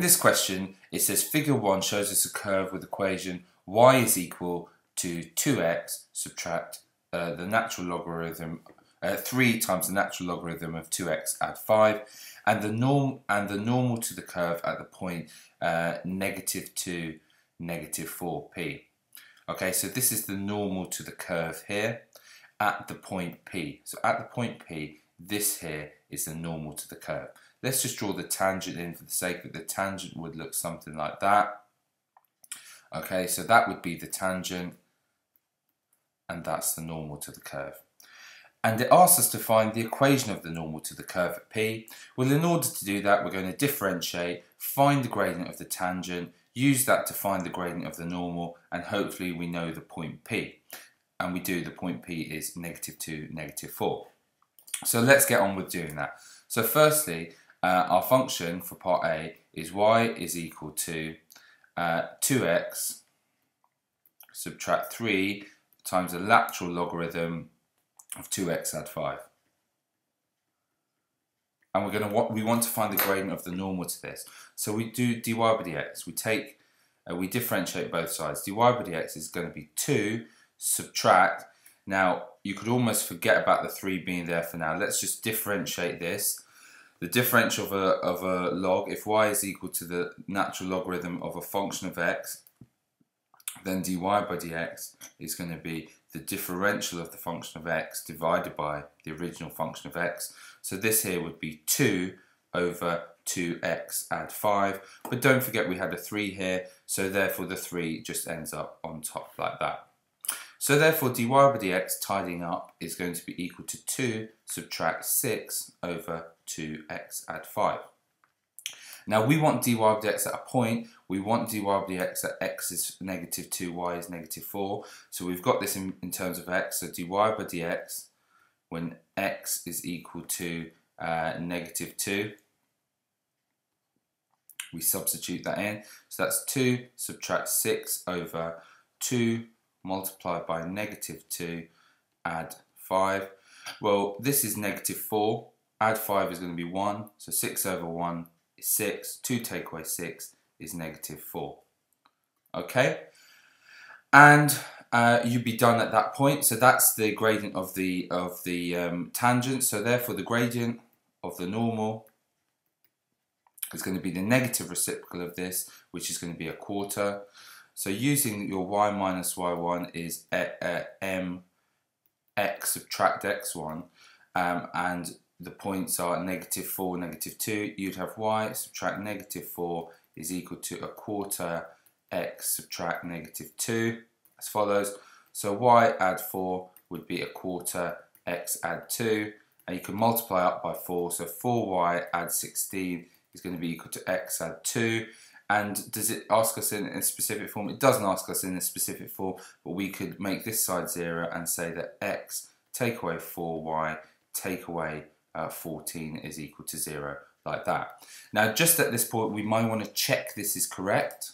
In this question, it says figure 1 shows us a curve with equation y is equal to 2x subtract uh, the natural logarithm, uh, 3 times the natural logarithm of 2x add 5, and the norm and the normal to the curve at the point uh, negative 2, negative 4p. Okay, so this is the normal to the curve here at the point P. So at the point P, this here is the normal to the curve. Let's just draw the tangent in for the sake of the tangent would look something like that. Okay, so that would be the tangent and that's the normal to the curve. And it asks us to find the equation of the normal to the curve at P. Well, in order to do that, we're going to differentiate, find the gradient of the tangent, use that to find the gradient of the normal, and hopefully we know the point P. And we do, the point P is negative 2, negative 4. So let's get on with doing that. So firstly, uh, our function for part A is y is equal to uh, 2x subtract 3 times the natural logarithm of 2x add 5. And we're going to we want to find the gradient of the normal to this. So we do dy by dx. We take, uh, we differentiate both sides. dy by dx is going to be 2 subtract. Now, you could almost forget about the 3 being there for now. Let's just differentiate this the differential of a, of a log, if y is equal to the natural logarithm of a function of x, then dy by dx is going to be the differential of the function of x divided by the original function of x. So this here would be 2 over 2x add 5. But don't forget we had a 3 here, so therefore the 3 just ends up on top like that. So therefore dy by dx tidying up is going to be equal to 2 subtract 6 over 2x add 5. Now we want dy by dx at a point, we want dy by dx at x is negative 2, y is negative 4. So we've got this in, in terms of x, so dy by dx when x is equal to uh, negative 2, we substitute that in. So that's 2 subtract 6 over 2 multiplied by negative 2, add 5. Well, this is negative 4. Add 5 is going to be 1. So 6 over 1 is 6. 2 take away 6 is negative 4. Okay? And uh, you'd be done at that point. So that's the gradient of the, of the um, tangent. So therefore the gradient of the normal is going to be the negative reciprocal of this, which is going to be a quarter. So using your y minus y1 is m x subtract x1 um, and the points are negative 4, negative 2, you'd have y subtract negative 4 is equal to a quarter x subtract negative 2 as follows. So y add 4 would be a quarter x add 2 and you can multiply up by 4 so 4y add 16 is going to be equal to x add 2 and does it ask us in a specific form? It doesn't ask us in a specific form, but we could make this side 0 and say that x take away 4y take away uh, 14 is equal to 0, like that. Now, just at this point, we might want to check this is correct.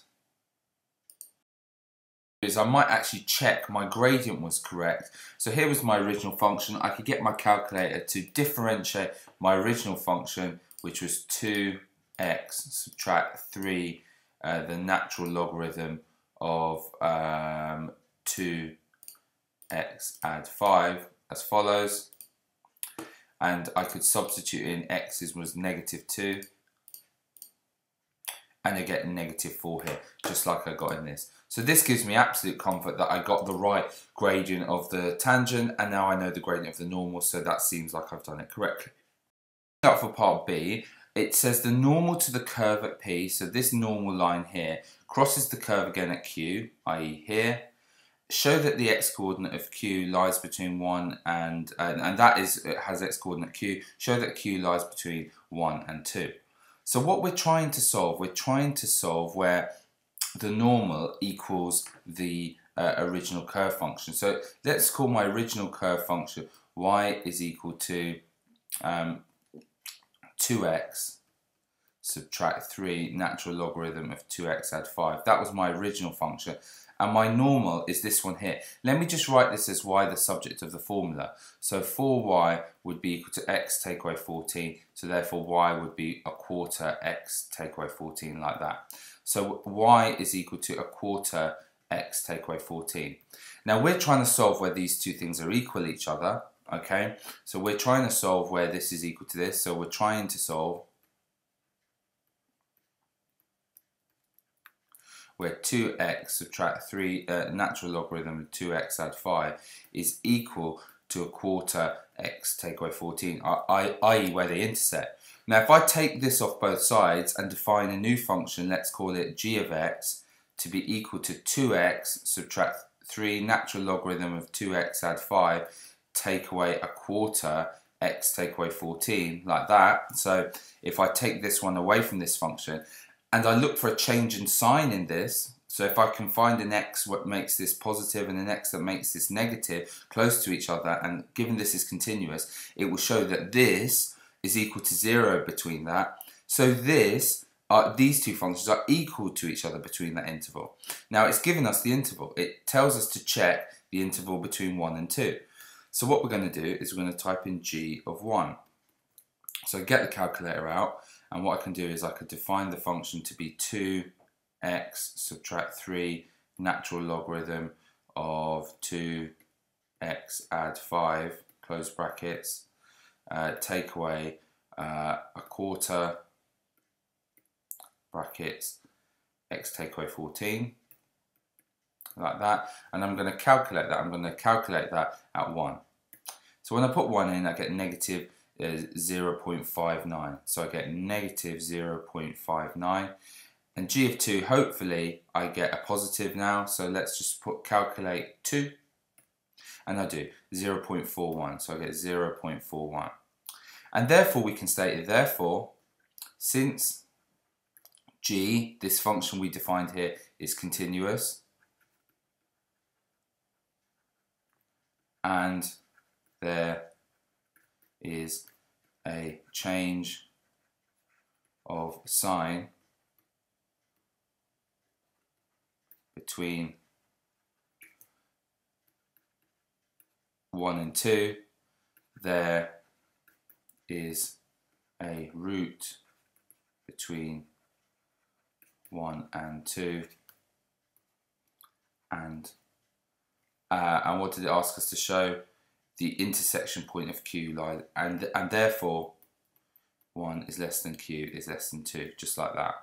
Is I might actually check my gradient was correct. So here was my original function. I could get my calculator to differentiate my original function, which was 2x subtract 3 uh, the natural logarithm of um, 2x add 5 as follows and I could substitute in x was negative 2 and I get negative 4 here just like I got in this. So this gives me absolute comfort that I got the right gradient of the tangent and now I know the gradient of the normal so that seems like I've done it correctly. Up for part B it says the normal to the curve at P, so this normal line here, crosses the curve again at Q, i.e. here. Show that the x-coordinate of Q lies between 1 and, and, and that is, it has x-coordinate Q, show that Q lies between 1 and 2. So what we're trying to solve, we're trying to solve where the normal equals the uh, original curve function. So let's call my original curve function y is equal to um, 2x subtract 3 natural logarithm of 2x add 5. That was my original function. And my normal is this one here. Let me just write this as y, the subject of the formula. So 4y would be equal to x take away 14. So therefore y would be a quarter x take away 14 like that. So y is equal to a quarter x take away 14. Now we're trying to solve where these two things are equal each other. Okay, so we're trying to solve where this is equal to this. So we're trying to solve where 2x subtract 3 uh, natural logarithm of 2x add 5 is equal to a quarter x take away 14, i.e. where they intersect. Now if I take this off both sides and define a new function, let's call it g of x, to be equal to 2x subtract 3 natural logarithm of 2x add 5 take away a quarter x take away 14 like that so if I take this one away from this function and I look for a change in sign in this so if I can find an x what makes this positive and an x that makes this negative close to each other and given this is continuous it will show that this is equal to zero between that so this these two functions are equal to each other between that interval. Now it's given us the interval. It tells us to check the interval between 1 and 2. So what we're going to do is we're going to type in g of 1. So get the calculator out and what I can do is I could define the function to be 2x subtract 3 natural logarithm of 2x add 5 close brackets uh, take away uh, a quarter brackets x take away 14 like that. And I'm going to calculate that. I'm going to calculate that at 1 so when I put 1 in I get negative uh, 0.59 so I get negative 0.59 and g of 2 hopefully I get a positive now. So let's just put calculate 2 and I do 0.41 so I get 0.41 and therefore we can state it therefore since g, this function we defined here, is continuous. And there is a change of sign between 1 and 2, there is a root between 1 and 2 and uh, and what did it ask us to show the intersection point of q lies and and therefore 1 is less than q is less than 2 just like that.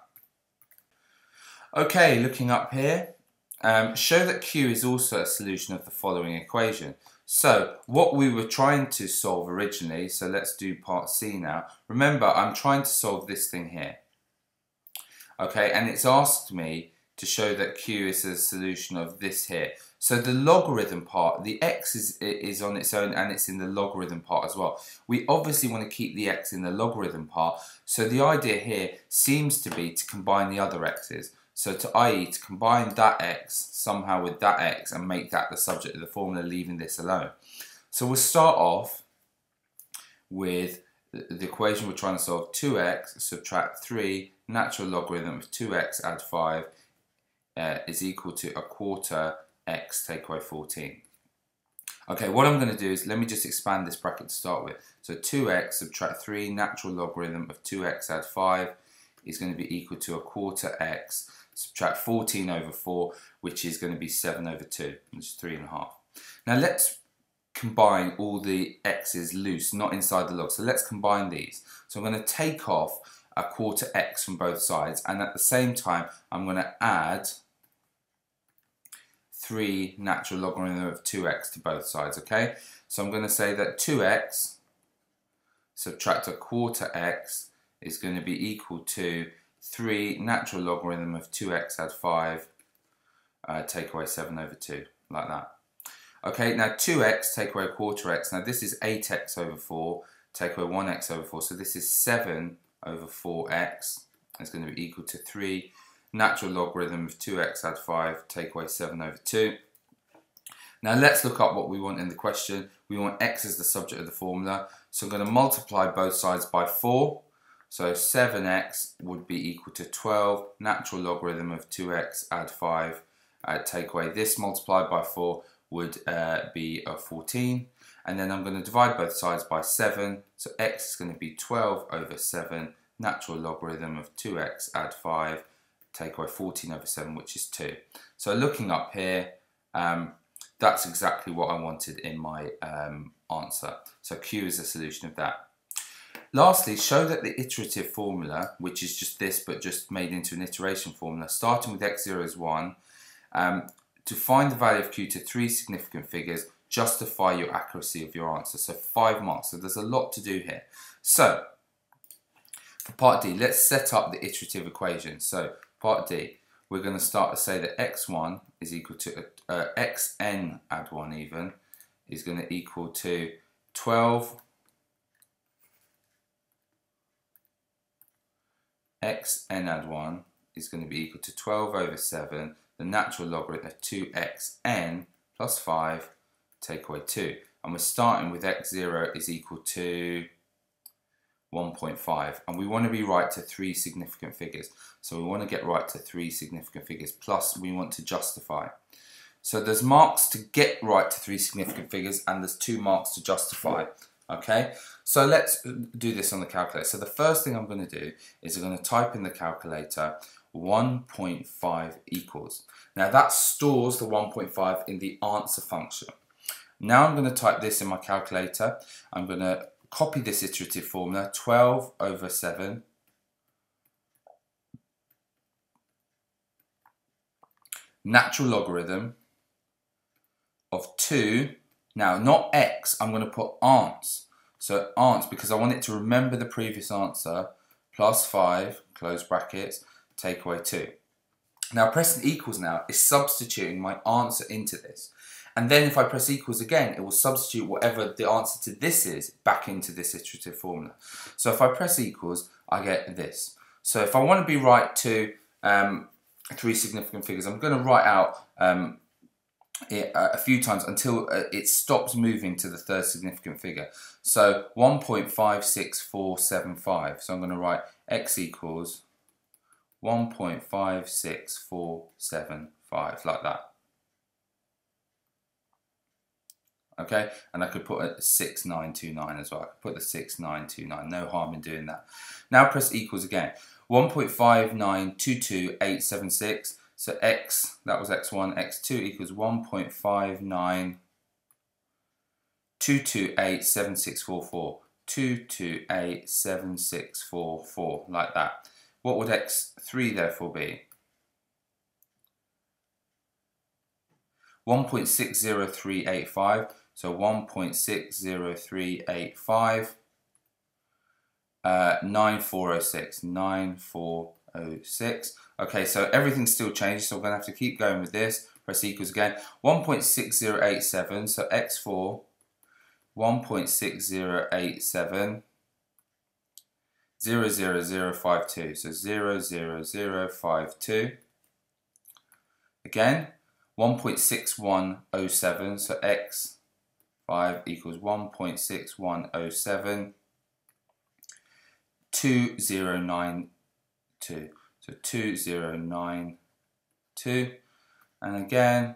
Okay looking up here um, show that q is also a solution of the following equation. So what we were trying to solve originally so let's do part C now. Remember I'm trying to solve this thing here. Okay and it's asked me to show that q is a solution of this here. So the logarithm part the x is, is on its own and it's in the logarithm part as well. We obviously want to keep the x in the logarithm part. So the idea here seems to be to combine the other x's. So to i.e. to combine that x somehow with that x and make that the subject of the formula leaving this alone. So we'll start off with the equation we're trying to solve 2x subtract 3 natural logarithm of 2x add 5 uh, is equal to a quarter x take away 14. Okay, what I'm going to do is let me just expand this bracket to start with. So 2x subtract 3 natural logarithm of 2x add 5 is going to be equal to a quarter x subtract 14 over 4 which is going to be 7 over 2 which is 3.5. Now let's combine all the x's loose, not inside the log. So let's combine these. So I'm going to take off a quarter x from both sides and at the same time I'm going to add 3 natural logarithm of 2x to both sides, okay? So I'm going to say that 2x subtract a quarter x is going to be equal to 3 natural logarithm of 2x add 5 uh, take away 7 over 2, like that. Okay, now 2x take away a quarter x. Now this is 8x over 4 take away 1x over 4. So this is 7 over 4x It's going to be equal to 3 natural logarithm of 2x add 5 take away 7 over 2. Now let's look up what we want in the question. We want x as the subject of the formula. So I'm going to multiply both sides by 4. So 7x would be equal to 12, natural logarithm of 2x, add 5, uh, take away this multiplied by 4 would uh, be a 14. And then I'm going to divide both sides by 7. So x is going to be 12 over 7, natural logarithm of 2x, add 5, take away 14 over 7, which is 2. So looking up here, um, that's exactly what I wanted in my um, answer. So Q is the solution of that. Lastly, show that the iterative formula, which is just this but just made into an iteration formula, starting with x0 is 1, um, to find the value of q to three significant figures, justify your accuracy of your answer. So 5 marks. So there's a lot to do here. So, for part D, let's set up the iterative equation. So, part D, we're going to start to say that x1 is equal to, uh, xn add 1 even, is going to equal to 12 x n add 1 is going to be equal to 12 over 7, the natural logarithm of 2xn plus 5, take away 2. And we're starting with x0 is equal to 1.5. And we want to be right to three significant figures. So we want to get right to three significant figures, plus we want to justify. So there's marks to get right to three significant figures, and there's two marks to justify. Okay, so let's do this on the calculator. So the first thing I'm going to do is I'm going to type in the calculator 1.5 equals. Now that stores the 1.5 in the answer function. Now I'm going to type this in my calculator. I'm going to copy this iterative formula, 12 over 7 natural logarithm of 2 now, not x, I'm going to put Ans. So Ans, because I want it to remember the previous answer, plus 5, close brackets, take away 2. Now, pressing equals now is substituting my answer into this. And then if I press equals again, it will substitute whatever the answer to this is back into this iterative formula. So if I press equals, I get this. So if I want to be right to um, three significant figures, I'm going to write out um, it uh, a few times until uh, it stops moving to the third significant figure. So 1.56475. So I'm going to write x equals 1.56475 like that. Okay, and I could put a 6929 as well. I could put the 6929, no harm in doing that. Now press equals again. 1.5922876 so x, that was x1, x2 equals 1.59 2287644. 2287644, like that. What would x3 therefore be? 1.60385, so 1.60385, uh, 9406, 9406. Okay, so everything's still changing, so we're going to have to keep going with this. Press equals again. 1.6087, so x4, 1.6087, 00052, so 00052. Again, 1.6107, so x5 equals 1.6107, 2092. So 2092. And again,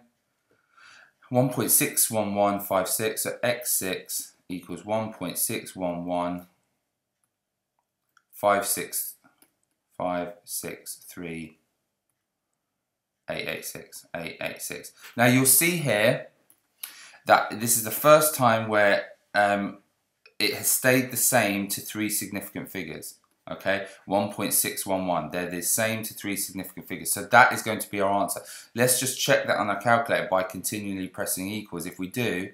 1.61156, so x6 equals 1.611 886, 886. Now you'll see here that this is the first time where um, it has stayed the same to three significant figures okay? 1.611 they're the same to three significant figures. So that is going to be our answer. Let's just check that on our calculator by continually pressing equals. If we do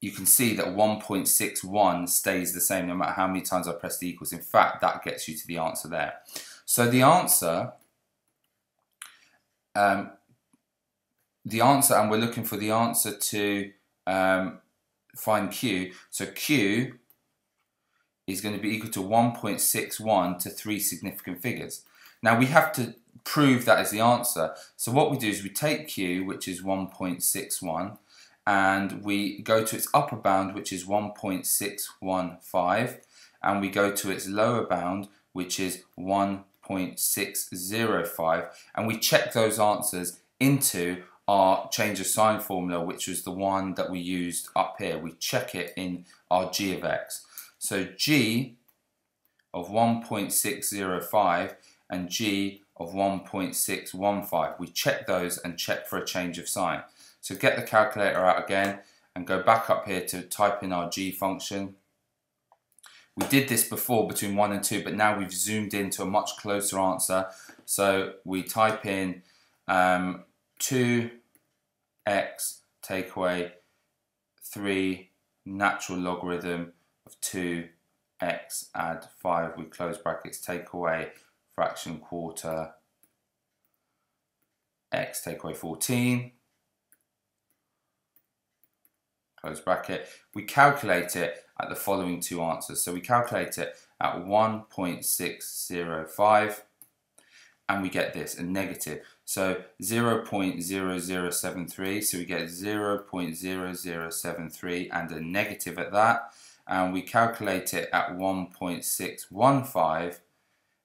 you can see that 1.61 stays the same no matter how many times I press the equals. In fact that gets you to the answer there. So the answer um, the answer and we're looking for the answer to um, find Q so Q is going to be equal to 1.61 to three significant figures. Now we have to prove that is the answer. So what we do is we take Q, which is 1.61, and we go to its upper bound which is 1.615 and we go to its lower bound which is 1.605 and we check those answers into our change of sign formula which was the one that we used up here. We check it in our g of x. So g of 1.605 and g of 1.615. We check those and check for a change of sign. So get the calculator out again and go back up here to type in our g function. We did this before between 1 and 2, but now we've zoomed into a much closer answer. So we type in um, 2x take away 3 natural logarithm of 2x add 5 we close brackets take away fraction quarter x take away 14 close bracket. We calculate it at the following two answers. So we calculate it at 1.605 and we get this, a negative. So 0.0073, so we get 0.0073 and a negative at that. And we calculate it at 1.615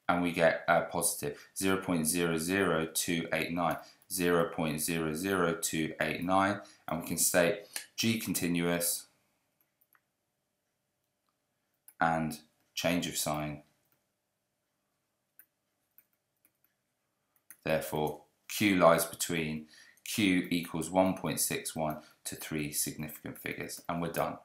and we get a positive 0.00289. 0.00289 and we can state G continuous and change of sign. Therefore, Q lies between Q equals 1.61 to three significant figures and we're done.